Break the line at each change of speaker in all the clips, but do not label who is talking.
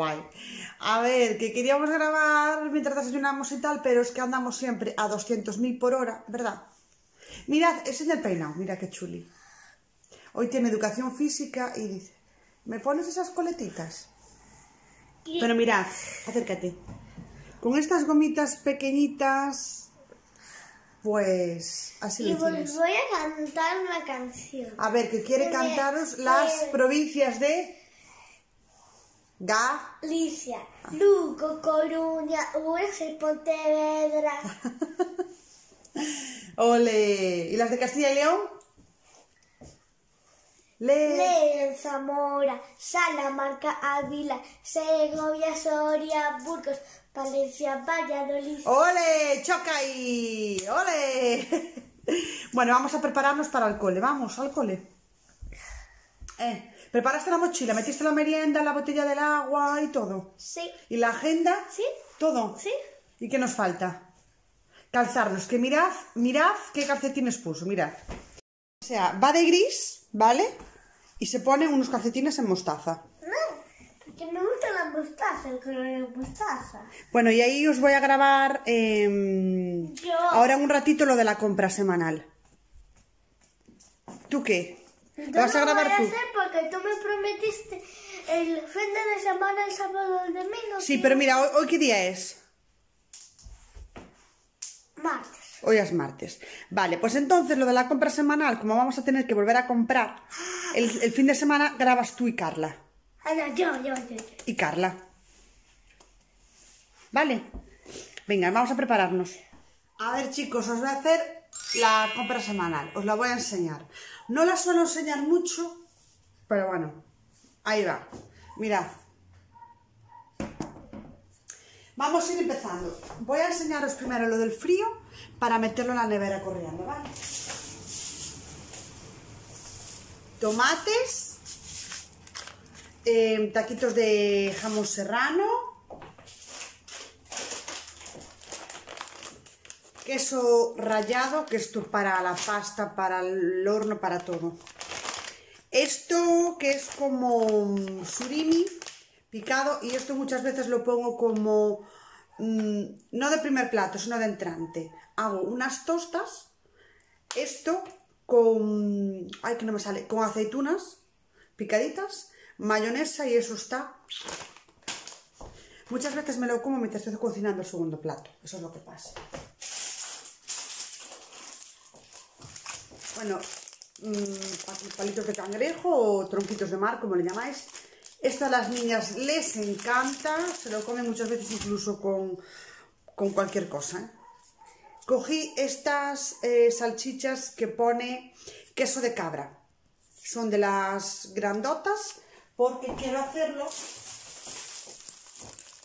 Guay. A ver, que queríamos grabar mientras desayunamos y tal, pero es que andamos siempre a 200.000 por hora, ¿verdad? Mirad, ese es el peinado, mira qué chuli. Hoy tiene educación física y dice, ¿me pones esas coletitas? Pero mirad, acércate. Con estas gomitas pequeñitas, pues así
Y
lo
os
tienes.
voy a cantar una canción.
A ver, que quiere cantaros las provincias de Ga.
Galicia, Lugo, Coruña, Ourense y Pontevedra.
Ole. ¿Y las de Castilla y León? Le.
León, Zamora, Salamanca, Ávila, Segovia, Soria, Burgos, Valencia, Valladolid.
¡Ole! ¡Choca ahí! ¡Ole! Bueno, vamos a prepararnos para el cole. Vamos, al cole. Eh, ¿Preparaste la mochila? ¿Metiste la merienda, la botella del agua y todo?
Sí,
¿Y la agenda?
sí,
¿Todo?
sí.
¿Y qué nos falta? Calzarnos. Que mirad, mirad qué calcetines puso, mirad. O sea, va de gris, ¿vale? Y se pone unos calcetines en mostaza.
No, porque me gusta la mostaza, el color de mostaza.
Bueno, y ahí os voy a grabar em,
Yo.
ahora un ratito lo de la compra semanal. ¿Tú qué? ¿Lo
Yo
vas a
no
grabar
voy a
tú?
hacer porque tú me prometiste el fin de semana, el sábado, el domingo.
Sí, pero mira, hoy, hoy qué día es?
Martes.
Hoy es martes. Vale, pues entonces lo de la compra semanal, como vamos a tener que volver a comprar, el, el fin de semana grabas tú y Carla.
Ah, no, yo, yo, yo. yo.
Y Carla. ¿Vale? Venga, vamos a prepararnos. A ver, chicos, os voy a hacer la compra semanal. Os la voy a enseñar. No la suelo enseñar mucho, pero bueno, ahí va. Mirad. Vamos a ir empezando. Voy a enseñaros primero lo del frío para meterlo en la nevera corriendo, ¿vale? Tomates, eh, taquitos de jamón serrano, queso rallado, que esto para la pasta, para el horno, para todo. Esto que es como surimi picado y esto muchas veces lo pongo como mm, no de primer plato, sino de entrante. Hago unas tostas, esto con ay que no me sale, con aceitunas picaditas, mayonesa y eso está. Muchas veces me lo como mientras estoy cocinando el segundo plato. Eso es lo que pasa. Bueno, mm, pa- palitos de cangrejo o tronquitos de mar, como le llamáis. Esto a las niñas les encanta, se lo comen muchas veces incluso con, con cualquier cosa. ¿eh? Cogí estas eh, salchichas que pone queso de cabra. Son de las grandotas porque quiero hacerlo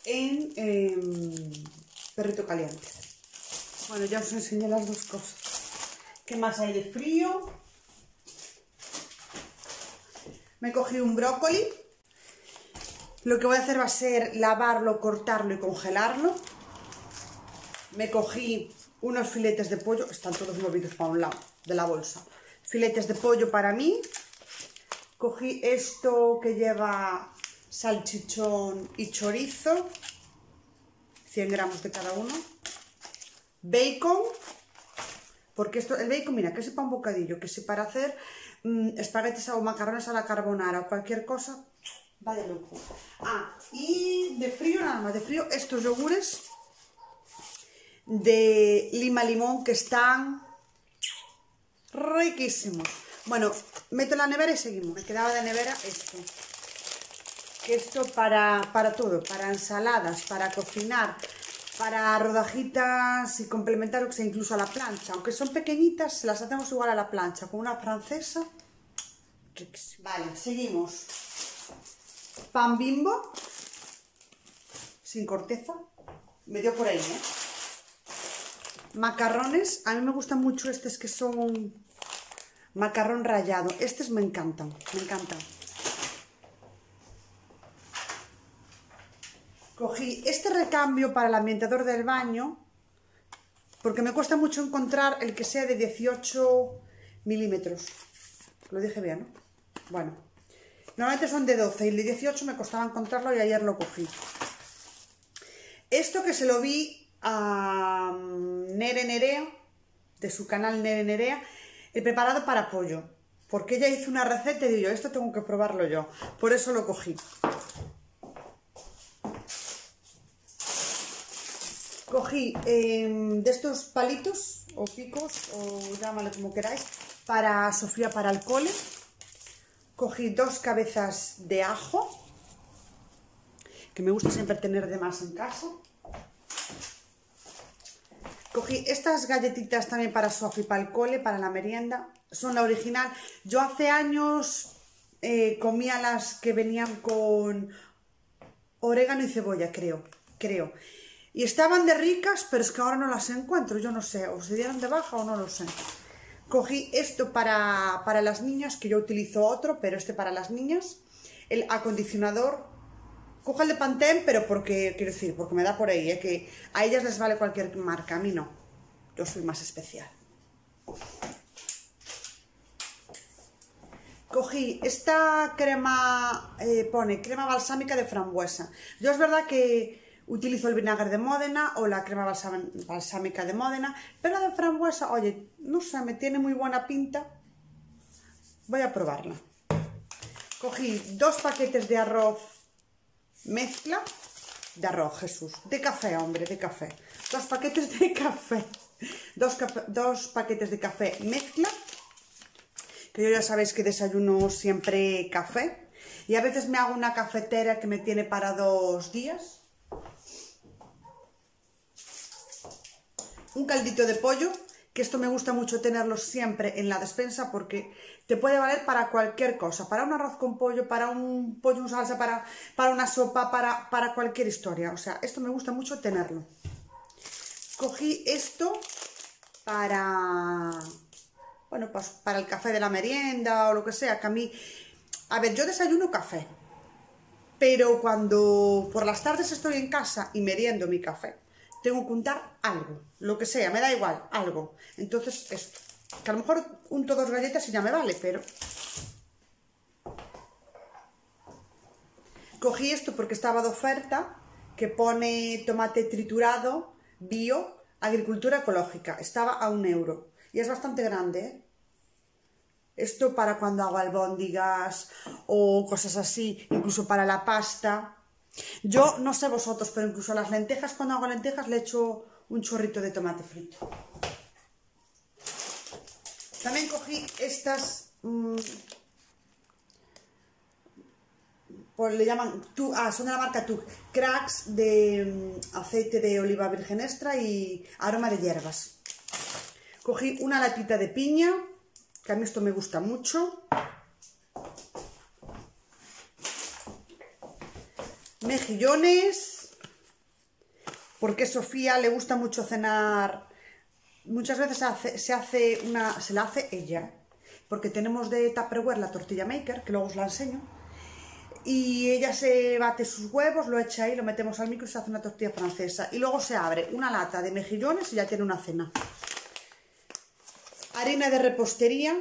en em, perrito caliente. Bueno, ya os enseñé las dos cosas. ¿Qué más hay de frío? Me cogí un brócoli. Lo que voy a hacer va a ser lavarlo, cortarlo y congelarlo. Me cogí unos filetes de pollo, están todos movidos para un lado de la bolsa. Filetes de pollo para mí. Cogí esto que lleva salchichón y chorizo. 100 gramos de cada uno. Bacon. Porque esto, el bacon, mira, que sepa un bocadillo, que si para hacer mm, espaguetis o macarrones a la carbonara o cualquier cosa, va de lujo. Ah, y de frío nada más, de frío, estos yogures de lima limón que están riquísimos. Bueno, meto en la nevera y seguimos. Me quedaba de nevera esto. Que esto para, para todo, para ensaladas, para cocinar, para rodajitas y complementar o que sea incluso a la plancha. Aunque son pequeñitas, se las hacemos igual a la plancha, con una francesa. Riquísimo. Vale, seguimos. Pan bimbo, sin corteza. Me dio por ahí, ¿eh? Macarrones, a mí me gustan mucho estos que son macarrón rallado. Estos me encantan, me encantan. Cogí recambio para el ambientador del baño porque me cuesta mucho encontrar el que sea de 18 milímetros. Lo dije bien, ¿no? Bueno. Normalmente son de 12 y el de 18 me costaba encontrarlo y ayer lo cogí. Esto que se lo vi a mm, Nere Nerea, de su canal Nere Nerea, el preparado para pollo. Porque ella hizo una receta y digo, esto tengo que probarlo yo. Por eso lo cogí. Cogí em, de estos palitos o picos, o llámalo como queráis, para Sofía para el cole. Cogí dos cabezas de ajo, que me gusta siempre tener de más en casa. Cogí estas galletitas también para Sofía para el cole, para la merienda. Son la original. Yo hace años eh, comía las que venían con orégano y cebolla, creo. Creo. Y estaban de ricas, pero es que ahora no las encuentro. Yo no sé, o se dieron de baja o no lo sé. Cogí esto para, para las niñas, que yo utilizo otro, pero este para las niñas. El acondicionador. Cojo el de Pantene, pero porque, quiero decir, porque me da por ahí, ¿eh? que a ellas les vale cualquier marca, a mí no. Yo soy más especial. Cogí esta crema, eh, pone crema balsámica de frambuesa. Yo es verdad que utilizo el vinagre de Módena o la crema balsámica de Módena, pero la de frambuesa, oye, no sé, me tiene muy buena pinta. Voy a probarla. Cogí dos paquetes de arroz mezcla, de arroz, Jesús, de café, hombre, de café. Dos paquetes de café. Dos, dos paquetes de café mezcla, que yo ya sabéis que desayuno siempre café. Y a veces me hago una cafetera que me tiene para dos días un caldito de pollo, que esto me gusta mucho tenerlo siempre en la despensa porque te puede valer para cualquier cosa, para un arroz con pollo, para un pollo en salsa, para, para una sopa, para, para cualquier historia. O sea, esto me gusta mucho tenerlo. Cogí esto para, bueno, pues para el café de la merienda o lo que sea, que a mí, a ver, yo desayuno café, pero cuando por las tardes estoy en casa y meriendo mi café, tengo que untar algo, lo que sea, me da igual, algo. Entonces, esto. Que a lo mejor unto dos galletas y ya me vale, pero... Cogí esto porque estaba de oferta, que pone tomate triturado, bio, agricultura ecológica. Estaba a un euro. Y es bastante grande, ¿eh? Esto para cuando hago albóndigas o cosas así, incluso para la pasta. Yo no sé vosotros, pero incluso a las lentejas, cuando hago lentejas, le echo un chorrito de tomate frito. También cogí estas, mmm, pues le llaman, ah, son de la marca Tug, cracks de mmm, aceite de oliva virgen extra y aroma de hierbas. Cogí una latita de piña, que a mí esto me gusta mucho. Mejillones, porque Sofía le gusta mucho cenar, muchas veces se hace una, se la hace ella, porque tenemos de Tupperware la tortilla maker, que luego os la enseño, y ella se bate sus huevos, lo echa ahí, lo metemos al micro y se hace una tortilla francesa, y luego se abre una lata de mejillones y ya tiene una cena. Harina de repostería,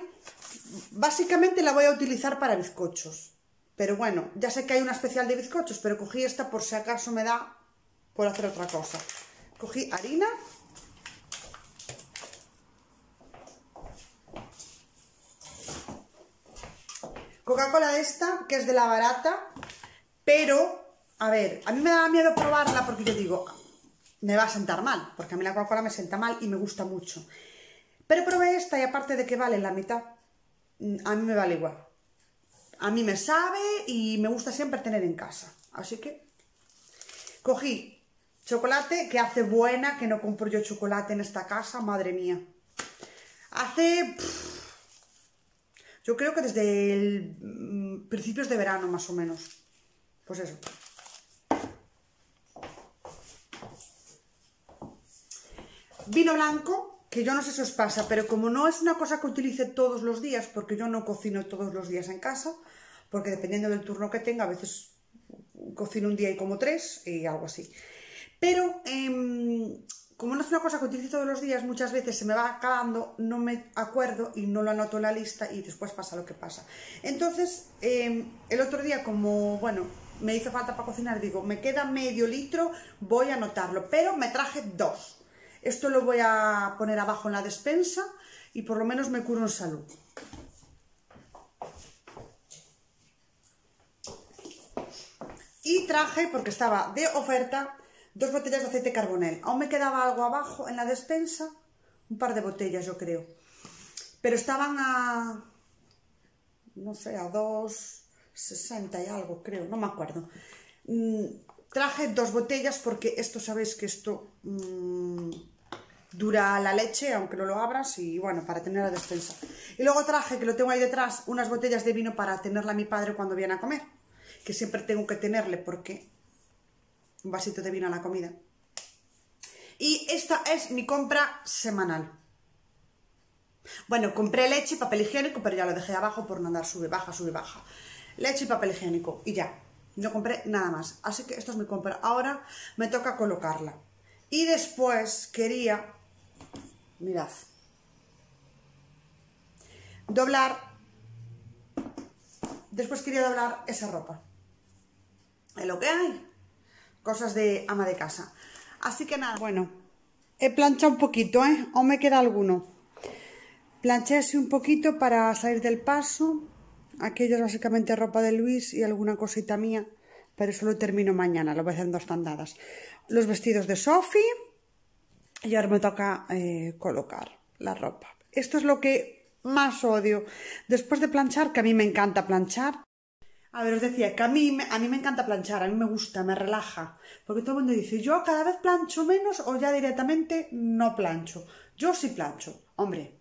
básicamente la voy a utilizar para bizcochos, pero bueno, ya sé que hay una especial de bizcochos, pero cogí esta por si acaso me da por hacer otra cosa. Cogí harina. Coca-Cola esta, que es de la barata, pero, a ver, a mí me da miedo probarla porque yo digo, me va a sentar mal, porque a mí la Coca-Cola me sienta mal y me gusta mucho. Pero probé esta y aparte de que vale la mitad, a mí me vale igual a mí me sabe y me gusta siempre tener en casa. Así que cogí chocolate que hace buena, que no compro yo chocolate en esta casa, madre mía. Hace... yo creo que desde mm, principios de verano más o menos. Pues eso. Vino blanco, que yo no sé si os pasa, pero como no es una cosa que utilice todos los días, porque yo no cocino todos los días en casa, porque dependiendo del turno que tenga, a veces cocino un día y como tres y algo así. Pero eh, como no es una cosa que utilizo todos los días, muchas veces se me va acabando, no me acuerdo y no lo anoto en la lista y después pasa lo que pasa. Entonces, eh, el otro día, como, bueno, me hizo falta para cocinar, digo, me queda medio litro, voy a anotarlo, pero me traje dos. Esto lo voy a poner abajo en la despensa y por lo menos me curo en salud. Y traje, porque estaba de oferta, dos botellas de aceite carbonel. Aún me quedaba algo abajo en la despensa, un par de botellas yo creo. Pero estaban a, no sé, a 2,60 y algo creo, no me acuerdo. Mm, traje dos botellas porque esto sabéis que esto mmm, dura la leche, aunque no lo abras, y bueno, para tener la despensa. Y luego traje, que lo tengo ahí detrás, unas botellas de vino para tenerla a mi padre cuando viene a comer, que siempre tengo que tenerle porque un vasito de vino a la comida. Y esta es mi compra semanal. Bueno, compré leche y papel higiénico, pero ya lo dejé abajo por no andar sube, baja, sube, baja. Leche y papel higiénico, y ya. No compré nada más. Así que esto es mi compra. Ahora me toca colocarla. Y después quería, mirad, doblar, después quería doblar esa ropa. Es lo que hay cosas de ama de casa. Así que nada, bueno, he planchado un poquito, ¿eh? Aún me queda alguno. Planché un poquito para salir del paso. Aquello es básicamente ropa de Luis y alguna cosita mía, pero eso lo termino mañana, lo voy a hacer en dos tandadas. Los vestidos de Sophie y ahora me toca eh, colocar la ropa. Esto es lo que más odio. Después de planchar, que a mí me encanta planchar, a ver, os decía que a mí, a mí me encanta planchar, a mí me gusta, me relaja. Porque todo el mundo dice, yo cada vez plancho menos o ya directamente no plancho. Yo sí plancho, hombre,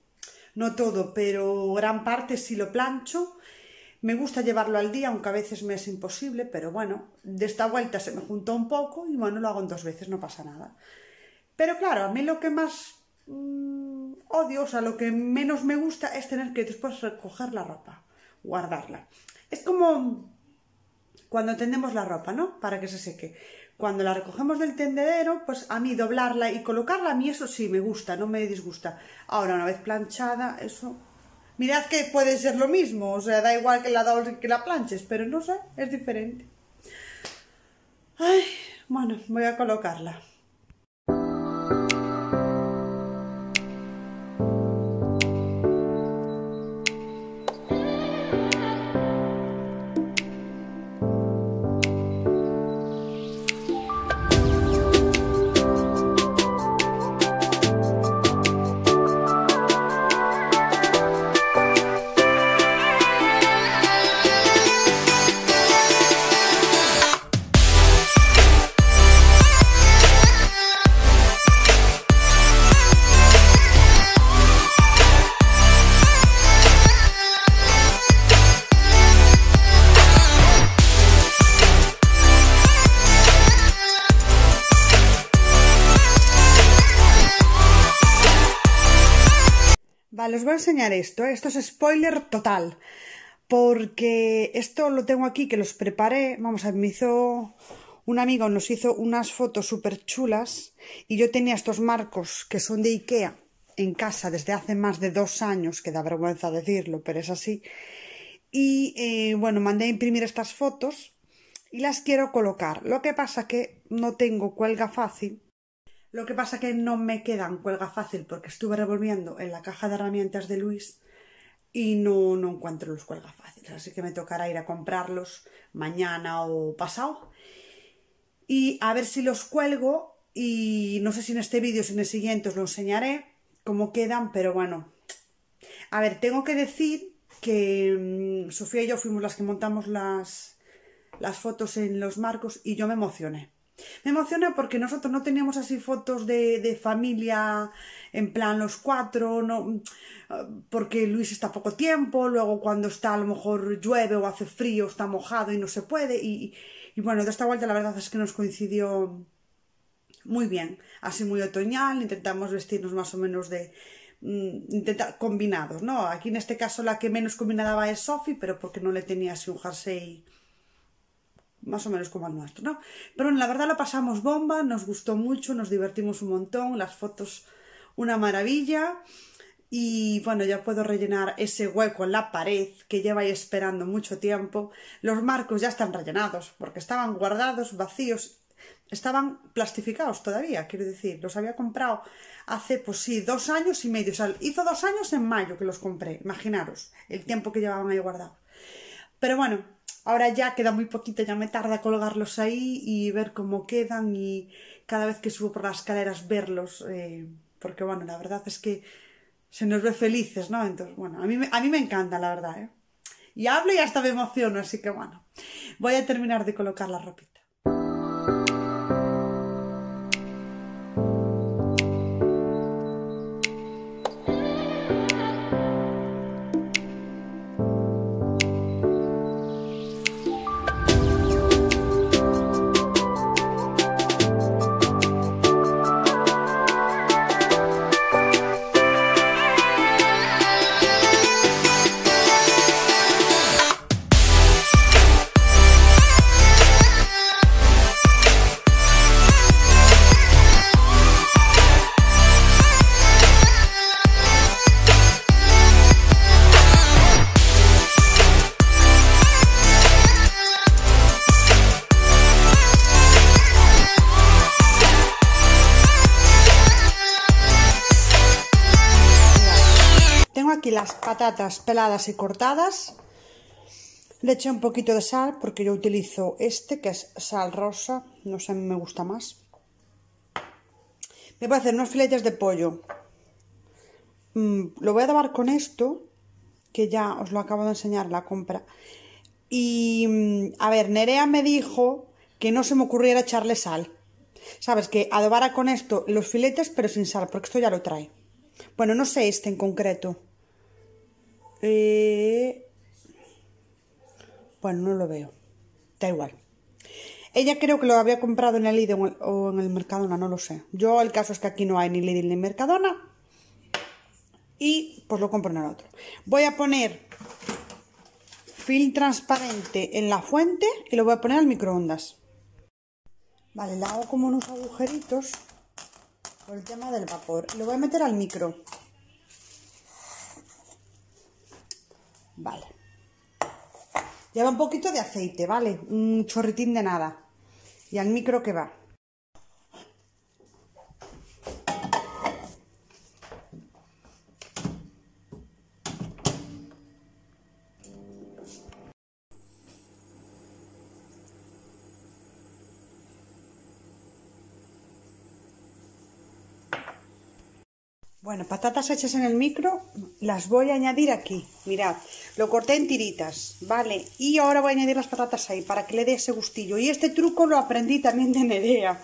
no todo, pero gran parte sí lo plancho. Me gusta llevarlo al día, aunque a veces me es imposible, pero bueno, de esta vuelta se me juntó un poco y bueno, lo hago en dos veces, no pasa nada. Pero claro, a mí lo que más mmm, odio, o sea, lo que menos me gusta es tener que después recoger la ropa, guardarla. Es como cuando tendemos la ropa, ¿no? Para que se seque. Cuando la recogemos del tendedero, pues a mí doblarla y colocarla, a mí eso sí me gusta, no me disgusta. Ahora, una vez planchada, eso... Mirad que puede ser lo mismo, o sea, da igual que la dobles que la planches, pero no sé, es diferente. Ay, bueno, voy a colocarla. Voy a enseñar esto. ¿eh? Esto es spoiler total. Porque esto lo tengo aquí, que los preparé. Vamos a me hizo un amigo, nos hizo unas fotos súper chulas. Y yo tenía estos marcos que son de Ikea en casa desde hace más de dos años, que da vergüenza decirlo, pero es así. Y eh, bueno, mandé a imprimir estas fotos y las quiero colocar. Lo que pasa que no tengo cuelga fácil lo que pasa que no me quedan cuelga fácil porque estuve revolviendo en la caja de herramientas de Luis y no, no encuentro los cuelga fáciles. Así que me tocará ir a comprarlos mañana o pasado. Y a ver si los cuelgo y no sé si en este vídeo o si en el siguiente os lo enseñaré cómo quedan, pero bueno. A ver, tengo que decir que mm, Sofía y yo fuimos las que montamos las, las fotos en los marcos y yo me emocioné. Me emociona porque nosotros no teníamos así fotos de, de, familia en plan los cuatro, no, porque Luis está poco tiempo, luego cuando está a lo mejor llueve o hace frío, está mojado y no se puede. Y, bueno, de esta vuelta la verdad es que nos coincidió muy bien, así muy otoñal, intentamos vestirnos más o menos de, mm, intentar combinados, ¿no? Aquí en este caso la que menos combinada es Sophie, pero porque no le tenía así un jersey más o menos como el nuestro, ¿no? Pero la verdad lo pasamos bomba, nos gustó mucho, nos divertimos un montón, las fotos una maravilla. Y bueno, ya puedo rellenar ese hueco en la pared que lleva esperando mucho tiempo. Los marcos ya están rellenados porque estaban guardados, vacíos, estaban plastificados todavía, quiero decir, los había comprado hace, pues sí, dos años y medio. O sea, hizo dos años en mayo que los compré, imaginaros el tiempo que llevaban ahí guardados. Pero bueno, ahora ya queda muy poquito, ya me tarda colgarlos ahí y ver cómo quedan y cada vez que subo por las escaleras verlos, eh, porque bueno, la verdad es que se nos ve felices, ¿no? Entonces, bueno, a mí, a mí me encanta, la verdad, ¿eh? Y hablo y hasta me emociono, así que bueno, voy a terminar de colocar la ropita. Las patatas peladas y cortadas. Le eché un poquito de sal porque yo utilizo este, que es sal rosa. No sé, me gusta más. Me voy a hacer unos filetes de pollo. Mm, lo voy a lavar con esto, que ya os lo acabo de enseñar la compra. Y, mm, a ver, Nerea me dijo que no se me ocurriera echarle sal. Sabes, que adobara con esto los filetes, pero sin sal, porque esto ya lo trae. Bueno, no sé este en concreto. Eh, bueno, no lo veo. Da igual. Ella creo que lo había comprado en el Lidl o en el Mercadona, no lo sé. Yo el caso es que aquí no hay ni Lidl ni Mercadona. Y pues lo compro en el otro. Voy a poner film transparente en la fuente y lo voy a poner al microondas. Vale, le hago como unos agujeritos por el tema del vapor. Lo voy a meter al micro. Vale. Lleva un poquito de aceite, ¿vale? Un chorritín de nada. Y al micro que va. Bueno, patatas hechas en el micro las voy a añadir aquí. Mirad, lo corté en tiritas, ¿vale? Y ahora voy a añadir las patatas ahí para que le dé ese gustillo. Y este truco lo aprendí también de Nerea.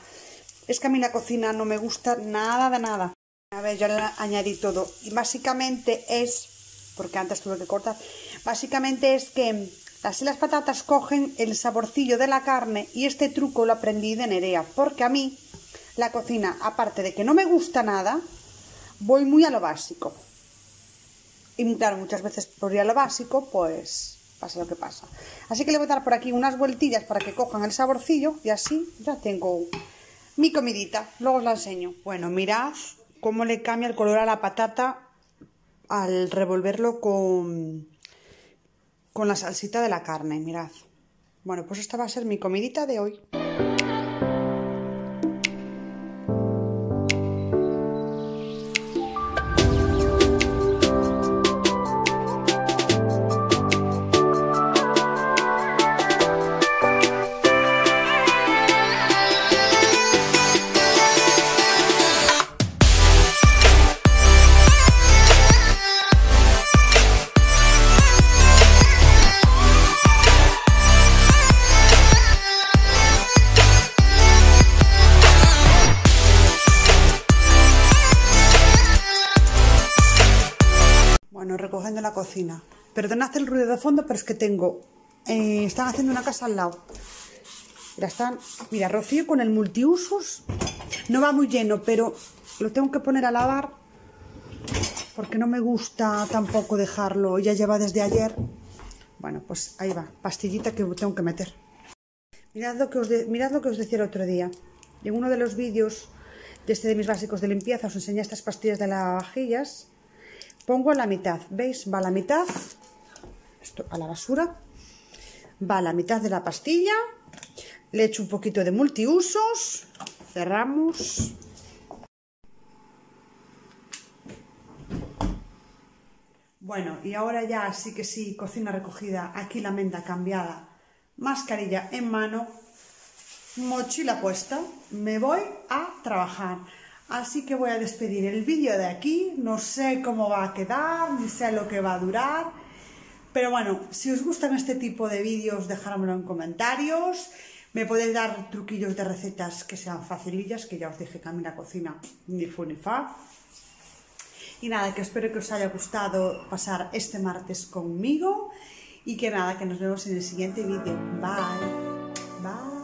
Es que a mí la cocina no me gusta nada de nada. A ver, ya le añadí todo. Y básicamente es, porque antes tuve que cortar, básicamente es que así las patatas cogen el saborcillo de la carne y este truco lo aprendí de Nerea. Porque a mí la cocina, aparte de que no me gusta nada, voy muy a lo básico. Y claro, muchas veces por ir a lo básico, pues pasa lo que pasa. Así que le voy a dar por aquí unas vueltillas para que cojan el saborcillo y así ya tengo mi comidita. Luego os la enseño. Bueno, mirad cómo le cambia el color a la patata al revolverlo con, con la salsita de la carne, mirad. Bueno, pues esta va a ser mi comidita de hoy. Perdonad el ruido de fondo, pero es que tengo... Eh, están haciendo una casa al lado. Mira, están... Mira, Rocío con el multiusos. No va muy lleno, pero lo tengo que poner a lavar. Porque no me gusta tampoco dejarlo. Ya lleva desde ayer. Bueno, pues ahí va. Pastillita que tengo que meter. Mirad lo, que os mirad lo que os decía el otro día. En uno de los vídeos de este de mis básicos de limpieza os enseñé estas pastillas de lavavajillas. Pongo la mitad, ¿veis? Va a la mitad, a la basura. Va a la mitad de la pastilla. Le echo un poquito de multiusos. Cerramos. Bueno, y ahora ya sí que sí, cocina recogida, aquí la menta cambiada, mascarilla en mano, mochila puesta, me voy a trabajar. Así que voy a despedir el vídeo de aquí, no sé cómo va a quedar, ni sé lo que va a durar, pero bueno, si os gustan este tipo de vídeos, dejármelo en comentarios, me podéis dar truquillos de recetas que sean facilillas, que ya os dije que a mí la cocina ni fu ni fa. Y nada, que espero que os haya gustado pasar este martes conmigo y que nada, que nos vemos en el siguiente vídeo. Bye.